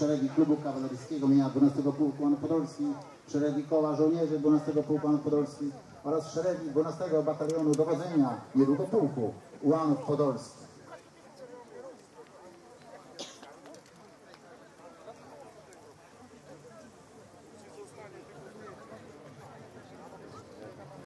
szeregi Klubu Kawalerskiego imienia 12 Pułku Ułanów Podolskich, szeregi Koła Żołnierzy 12 Pułku Ułanów Podolskich oraz szeregi 12 Batalionu Dowodzenia 1 Pułku Ułanów Podolskich.